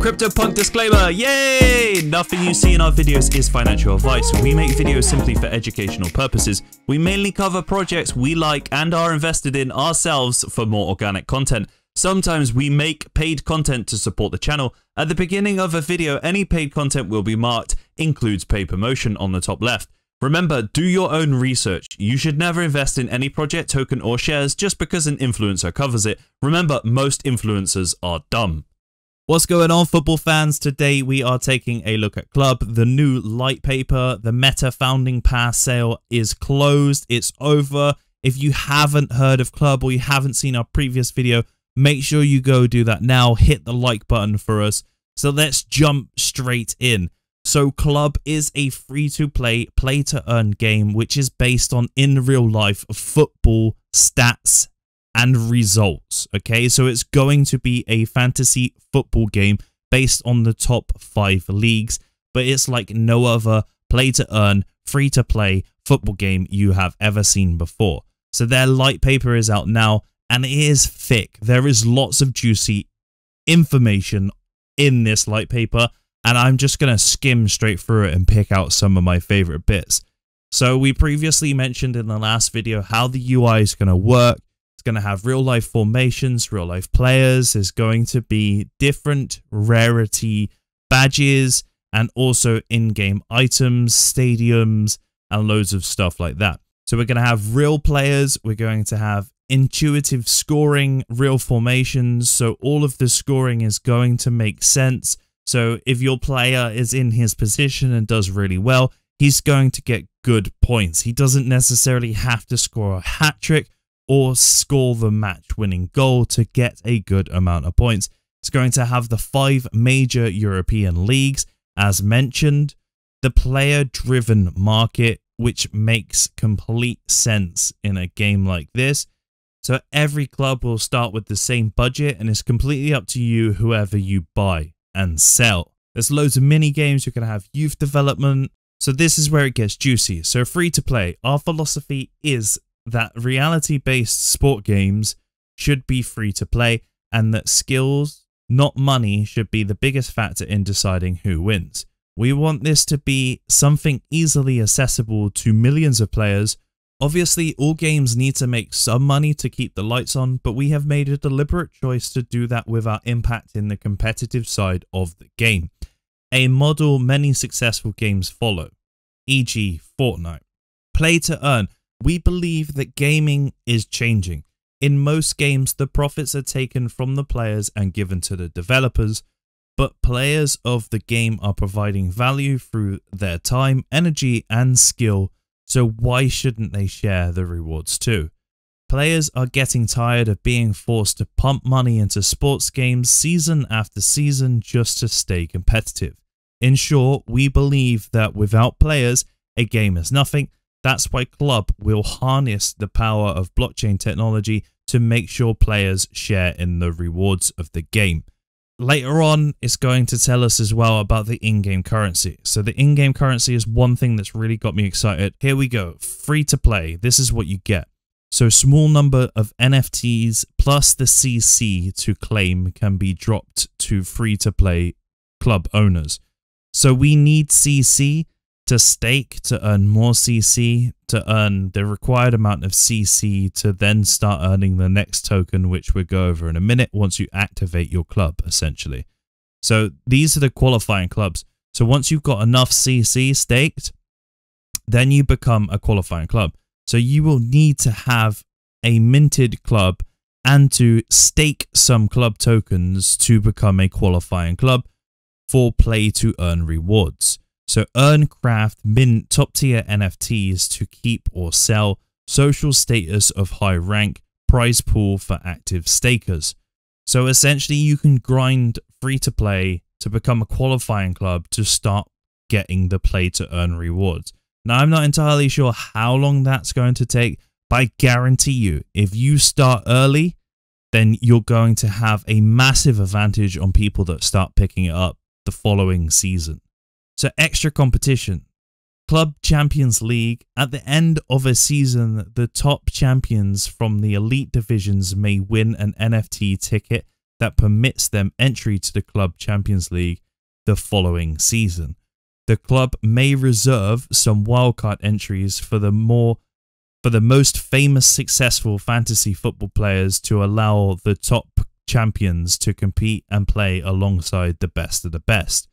CryptoPunk disclaimer, yay! Nothing you see in our videos is financial advice. We make videos simply for educational purposes. We mainly cover projects we like and are invested in ourselves for more organic content. Sometimes we make paid content to support the channel. At the beginning of a video, any paid content will be marked includes paid promotion on the top left. Remember, do your own research. You should never invest in any project, token, or shares just because an influencer covers it. Remember, most influencers are dumb. What's going on, football fans? Today we are taking a look at Club. The new light paper, the Meta founding pass sale is closed. It's over. If you haven't heard of Club or you haven't seen our previous video, make sure you go do that now. Hit the like button for us. So let's jump straight in. So Club is a free-to-play, play-to-earn game which is based on in real life football stats and results. Okay, so it's going to be a fantasy football game based on the top five leagues, but it's like no other play to earn, free to play football game you have ever seen before. So their light paper is out now and it is thick. There is lots of juicy information in this light paper, and I'm just going to skim straight through it and pick out some of my favorite bits. So we previously mentioned in the last video how the UI is going to work. It's going to have real life formations, real life players. There's going to be different rarity badges and also in-game items, stadiums, and loads of stuff like that. So we're going to have real players. We're going to have intuitive scoring, real formations. So all of the scoring is going to make sense. So if your player is in his position and does really well, he's going to get good points. He doesn't necessarily have to score a hat trick or score the match winning goal to get a good amount of points. It's going to have the five major European leagues, as mentioned, the player driven market, which makes complete sense in a game like this. So every club will start with the same budget and it's completely up to you whoever you buy and sell. There's loads of mini games, you're going to have youth development. So this is where it gets juicy. So free to play. Our philosophy is that reality based sport games should be free to play and that skills, not money, should be the biggest factor in deciding who wins. We want this to be something easily accessible to millions of players. Obviously, all games need to make some money to keep the lights on, but we have made a deliberate choice to do that without impacting the competitive side of the game. A model many successful games follow, e.g., Fortnite. Play to earn we believe that gaming is changing. In most games, the profits are taken from the players and given to the developers, but players of the game are providing value through their time, energy, and skill, so why shouldn't they share the rewards too? Players are getting tired of being forced to pump money into sports games season after season just to stay competitive. In short, we believe that without players, a game is nothing that's why Club will harness the power of blockchain technology to make sure players share in the rewards of the game. Later on, it's going to tell us as well about the in-game currency. So the in-game currency is one thing that's really got me excited. Here we go. Free to play. This is what you get. So small number of NFTs plus the CC to claim can be dropped to free to play club owners. So we need CC to stake to earn more CC, to earn the required amount of CC to then start earning the next token, which we'll go over in a minute once you activate your club, essentially. So these are the qualifying clubs. So once you've got enough CC staked, then you become a qualifying club. So you will need to have a minted club and to stake some club tokens to become a qualifying club for play to earn rewards. So earn, craft, mint top tier NFTs to keep or sell, social status of high rank, prize pool for active stakers. So essentially you can grind free to play to become a qualifying club to start getting the play to earn rewards. Now I'm not entirely sure how long that's going to take, but I guarantee you if you start early, then you're going to have a massive advantage on people that start picking it up the following season. So extra competition. Club Champions League. At the end of a season, the top champions from the elite divisions may win an NFT ticket that permits them entry to the Club Champions League the following season. The club may reserve some wildcard entries for the more for the most famous successful fantasy football players to allow the top champions to compete and play alongside the best of the best.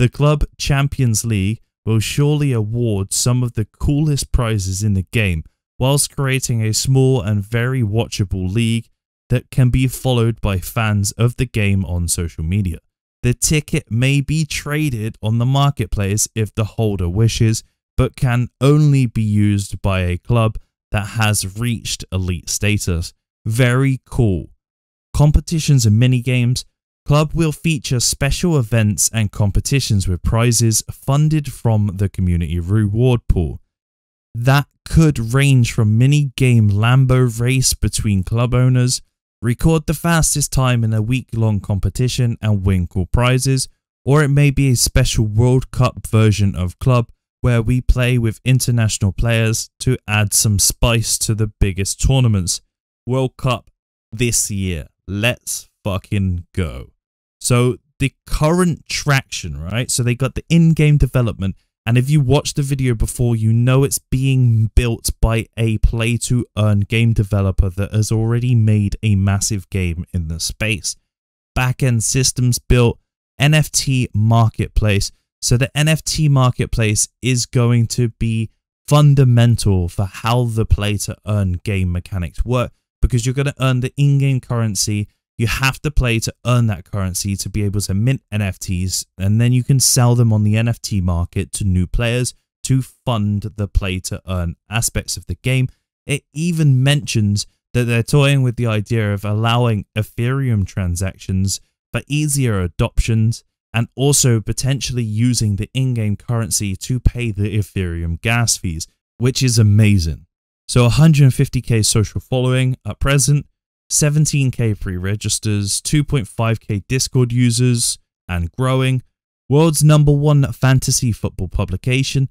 The Club Champions League will surely award some of the coolest prizes in the game, whilst creating a small and very watchable league that can be followed by fans of the game on social media. The ticket may be traded on the marketplace if the holder wishes, but can only be used by a club that has reached elite status. Very cool. Competitions and mini games. Club will feature special events and competitions with prizes funded from the community reward pool. That could range from mini game Lambo race between club owners, record the fastest time in a week long competition and win cool prizes, or it may be a special World Cup version of Club where we play with international players to add some spice to the biggest tournaments. World Cup this year. Let's fucking go. So the current traction, right? So they got the in-game development and if you watched the video before, you know it's being built by a play to earn game developer that has already made a massive game in the space. Backend systems built, NFT marketplace. So the NFT marketplace is going to be fundamental for how the play to earn game mechanics work because you're going to earn the in-game currency you have to play to earn that currency to be able to mint NFTs, and then you can sell them on the NFT market to new players to fund the play to earn aspects of the game. It even mentions that they're toying with the idea of allowing Ethereum transactions for easier adoptions and also potentially using the in game currency to pay the Ethereum gas fees, which is amazing. So 150k social following at present, 17k pre-registers, 2.5k Discord users, and growing. World's number one fantasy football publication,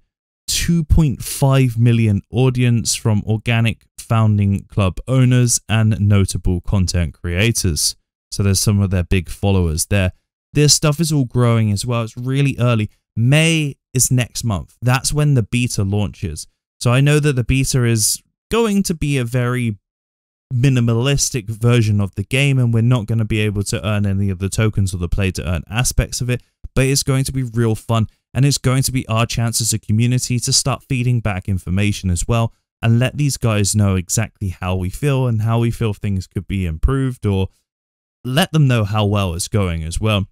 2.5 million audience from organic founding club owners and notable content creators. So there's some of their big followers there. This stuff is all growing as well. It's really early. May is next month. That's when the beta launches. So I know that the beta is going to be a very minimalistic version of the game and we're not going to be able to earn any of the tokens or the play to earn aspects of it but it's going to be real fun and it's going to be our chance as a community to start feeding back information as well and let these guys know exactly how we feel and how we feel things could be improved or let them know how well it's going as well.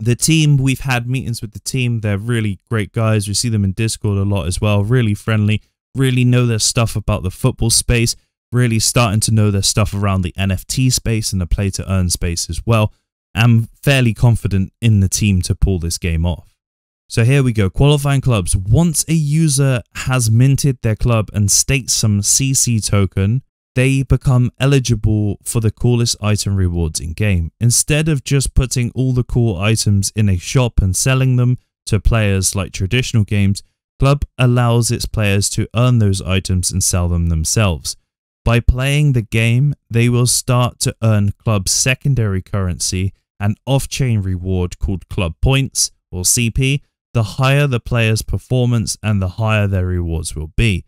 The team we've had meetings with the team. They're really great guys. We see them in discord a lot as well. Really friendly. Really know their stuff about the football space really starting to know their stuff around the NFT space and the play to earn space as well. I'm fairly confident in the team to pull this game off. So here we go, qualifying clubs. Once a user has minted their club and staked some CC token, they become eligible for the coolest item rewards in game. Instead of just putting all the cool items in a shop and selling them to players like traditional games, Club allows its players to earn those items and sell them themselves. By playing the game, they will start to earn club's secondary currency, an off-chain reward called club points or CP. The higher the player's performance and the higher their rewards will be.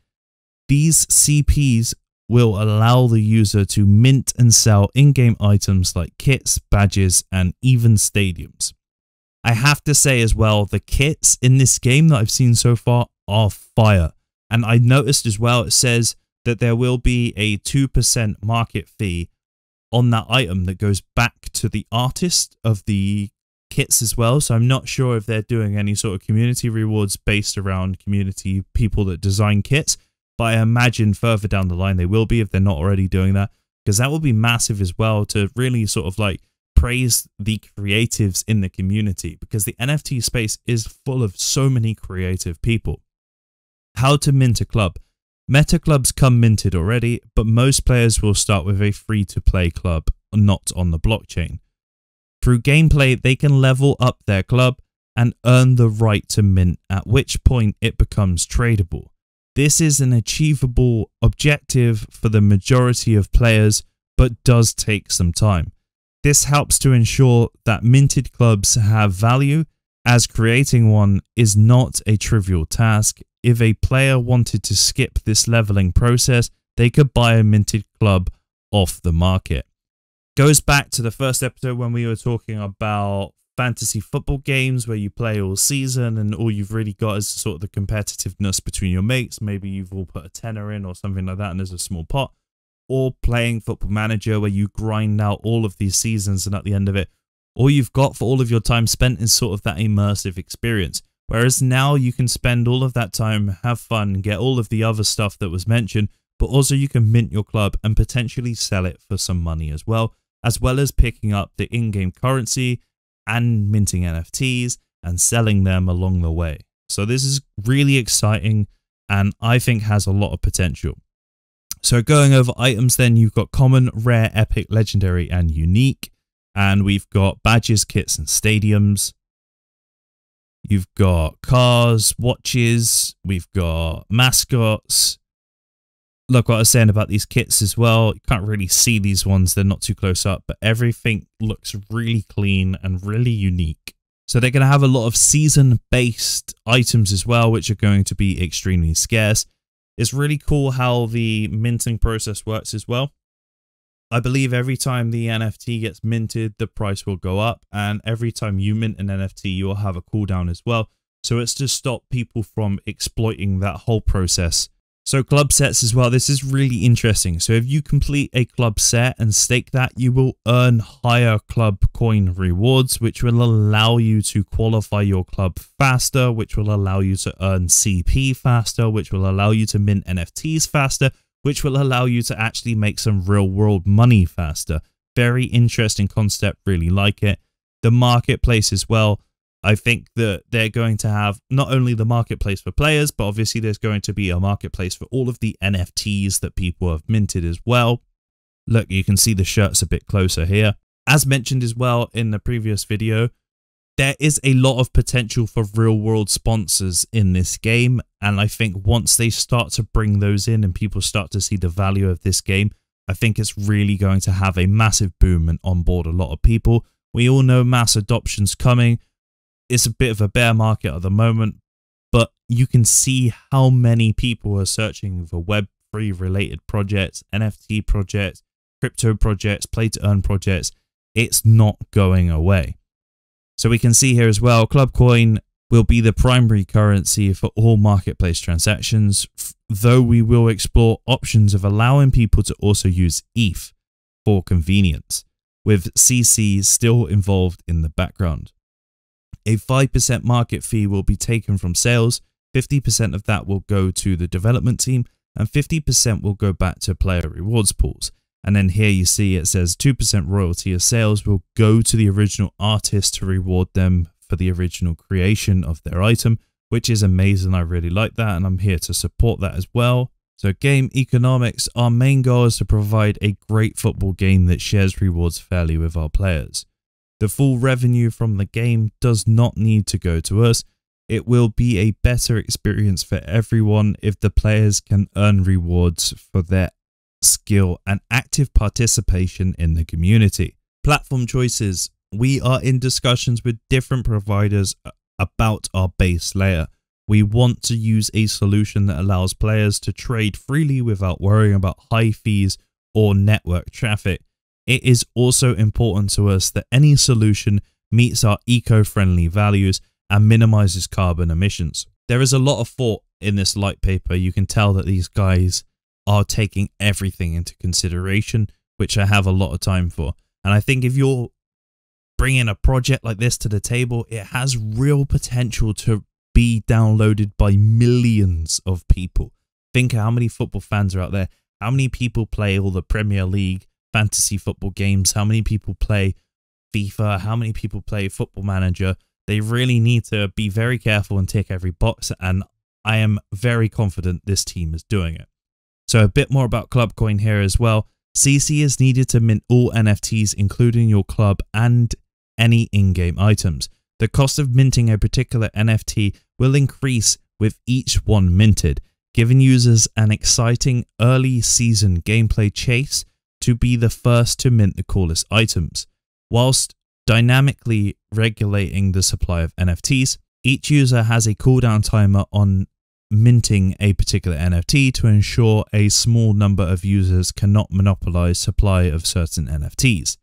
These CPs will allow the user to mint and sell in-game items like kits, badges, and even stadiums. I have to say as well, the kits in this game that I've seen so far are fire. And I noticed as well, it says that there will be a 2% market fee on that item that goes back to the artist of the kits as well. So I'm not sure if they're doing any sort of community rewards based around community people that design kits. But I imagine further down the line they will be if they're not already doing that. Because that will be massive as well to really sort of like praise the creatives in the community. Because the NFT space is full of so many creative people. How to mint a club. Meta clubs come minted already, but most players will start with a free to play club not on the blockchain. Through gameplay, they can level up their club, and earn the right to mint, at which point it becomes tradable. This is an achievable objective for the majority of players, but does take some time. This helps to ensure that minted clubs have value, as creating one is not a trivial task. If a player wanted to skip this leveling process, they could buy a minted club off the market. Goes back to the first episode when we were talking about fantasy football games where you play all season and all you've really got is sort of the competitiveness between your mates. Maybe you've all put a tenner in or something like that and there's a small pot. Or playing football manager where you grind out all of these seasons and at the end of it, all you've got for all of your time spent is sort of that immersive experience. Whereas now you can spend all of that time, have fun, get all of the other stuff that was mentioned, but also you can mint your club and potentially sell it for some money as well, as well as picking up the in game currency and minting NFTs and selling them along the way. So this is really exciting and I think has a lot of potential. So going over items then you've got common, rare, epic, legendary and unique and we've got badges, kits and stadiums. You've got cars, watches, we've got mascots. Look what I was saying about these kits as well. You can't really see these ones, they're not too close up, but everything looks really clean and really unique. So they're going to have a lot of season-based items as well, which are going to be extremely scarce. It's really cool how the minting process works as well. I believe every time the NFT gets minted, the price will go up, and every time you mint an NFT, you'll have a cooldown as well. So it's to stop people from exploiting that whole process. So club sets as well, this is really interesting. So if you complete a club set and stake that, you will earn higher club coin rewards, which will allow you to qualify your club faster, which will allow you to earn CP faster, which will allow you to mint NFTs faster, which will allow you to actually make some real world money faster. Very interesting concept, really like it. The marketplace as well. I think that they're going to have not only the marketplace for players, but obviously there's going to be a marketplace for all of the NFTs that people have minted as well. Look, you can see the shirts a bit closer here. As mentioned as well in the previous video, there is a lot of potential for real world sponsors in this game. And I think once they start to bring those in and people start to see the value of this game, I think it's really going to have a massive boom and onboard a lot of people. We all know mass adoption's coming. It's a bit of a bear market at the moment, but you can see how many people are searching for Web3 related projects, NFT projects, crypto projects, play to earn projects. It's not going away. So we can see here as well, Clubcoin will be the primary currency for all marketplace transactions, though we will explore options of allowing people to also use ETH for convenience, with CC still involved in the background. A 5% market fee will be taken from sales, 50% of that will go to the development team, and 50% will go back to player rewards pools. And then here you see it says 2% royalty of sales will go to the original artist to reward them for the original creation of their item, which is amazing. I really like that and I'm here to support that as well. So game economics, our main goal is to provide a great football game that shares rewards fairly with our players. The full revenue from the game does not need to go to us. It will be a better experience for everyone if the players can earn rewards for their skill, and active participation in the community. Platform choices. We are in discussions with different providers uh, about our base layer. We want to use a solution that allows players to trade freely without worrying about high fees or network traffic. It is also important to us that any solution meets our eco-friendly values and minimizes carbon emissions. There is a lot of thought in this light paper. You can tell that these guys are taking everything into consideration, which I have a lot of time for. And I think if you're bringing a project like this to the table, it has real potential to be downloaded by millions of people. Think how many football fans are out there. How many people play all the Premier League fantasy football games? How many people play FIFA? How many people play Football Manager? They really need to be very careful and tick every box. And I am very confident this team is doing it. So a bit more about Clubcoin here as well. CC is needed to mint all NFTs, including your club and any in-game items. the cost of minting a particular NFT will increase with each one minted, giving users an exciting early season gameplay chase to be the first to mint the coolest items. Whilst dynamically regulating the supply of NFTs, each user has a cooldown timer on minting a particular NFT to ensure a small number of users cannot monopolize supply of certain NFTs.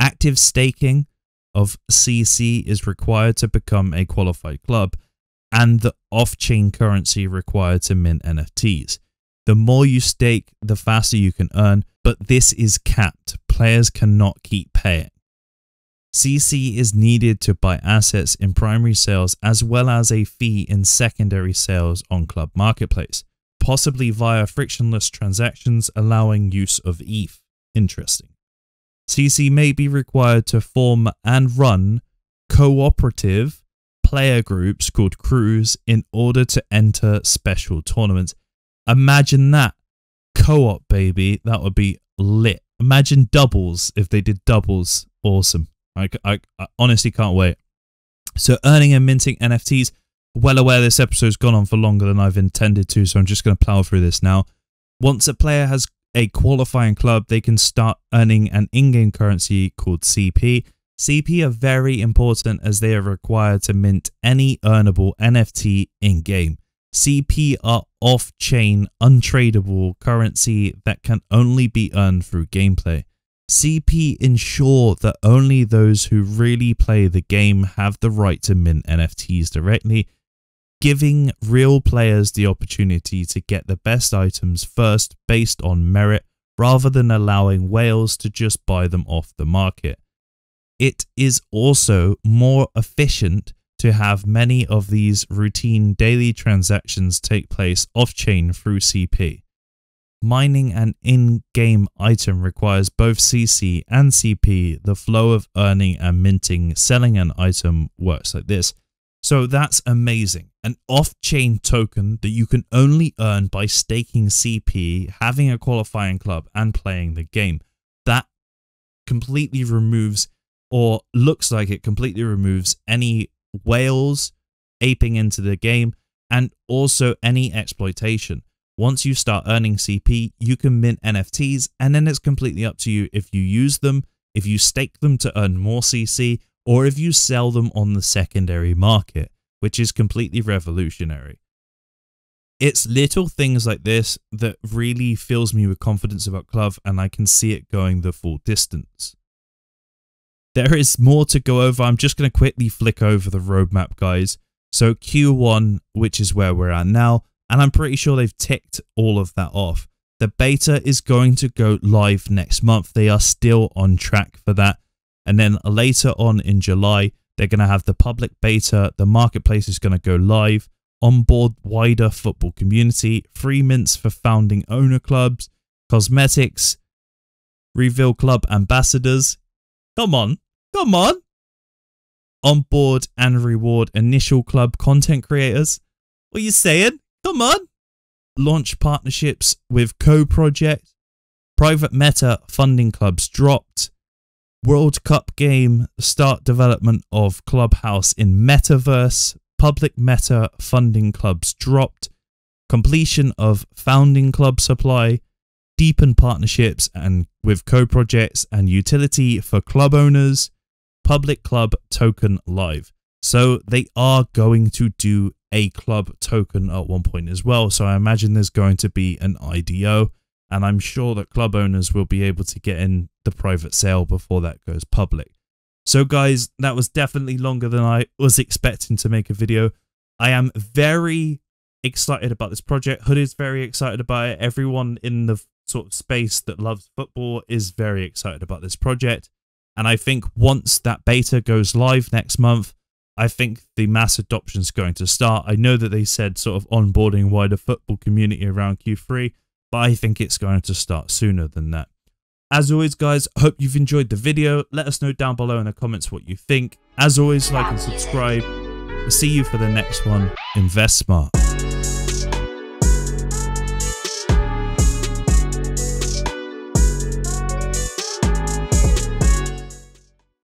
Active staking of CC is required to become a qualified club and the off-chain currency required to mint NFTs. The more you stake, the faster you can earn, but this is capped. Players cannot keep paying. CC is needed to buy assets in primary sales as well as a fee in secondary sales on Club Marketplace, possibly via frictionless transactions allowing use of ETH. Interesting. CC may be required to form and run cooperative player groups called crews in order to enter special tournaments. Imagine that. Co-op, baby. That would be lit. Imagine doubles if they did doubles. Awesome. I, I, I honestly can't wait. So earning and minting NFTs. Well aware this episode's gone on for longer than I've intended to, so I'm just going to plow through this now. Once a player has a qualifying club, they can start earning an in-game currency called CP. CP are very important as they are required to mint any earnable NFT in-game. CP are off-chain, untradeable currency that can only be earned through gameplay. CP ensure that only those who really play the game have the right to mint NFTs directly, giving real players the opportunity to get the best items first based on merit rather than allowing whales to just buy them off the market. It is also more efficient to have many of these routine daily transactions take place off chain through CP. Mining an in-game item requires both CC and CP. The flow of earning and minting, selling an item works like this. So that's amazing. An off-chain token that you can only earn by staking CP, having a qualifying club and playing the game. That completely removes or looks like it completely removes any whales aping into the game and also any exploitation. Once you start earning CP, you can mint NFTs and then it's completely up to you if you use them, if you stake them to earn more CC, or if you sell them on the secondary market, which is completely revolutionary. It's little things like this that really fills me with confidence about Club and I can see it going the full distance. There is more to go over. I'm just going to quickly flick over the roadmap, guys. So Q1, which is where we're at now, and I'm pretty sure they've ticked all of that off. The beta is going to go live next month. They are still on track for that. And then later on in July, they're going to have the public beta. The marketplace is going to go live, onboard wider football community, free mints for founding owner clubs, cosmetics, reveal club ambassadors. Come on, come on. Onboard and reward initial club content creators. What are you saying? Come on. Launch partnerships with Co Project. Private meta founding clubs dropped. World Cup game start development of Clubhouse in Metaverse. Public meta founding clubs dropped. Completion of founding club supply. Deepen partnerships and with co projects and utility for club owners. Public club token live. So they are going to do a club token at one point as well. So I imagine there's going to be an IDO, and I'm sure that club owners will be able to get in the private sale before that goes public. So guys, that was definitely longer than I was expecting to make a video. I am very excited about this project. Hood is very excited about it. Everyone in the sort of space that loves football is very excited about this project. And I think once that beta goes live next month, I think the mass adoption is going to start. I know that they said sort of onboarding wider football community around Q3, but I think it's going to start sooner than that. As always, guys, hope you've enjoyed the video. Let us know down below in the comments what you think. As always, like and subscribe. We'll see you for the next one. Invest smart.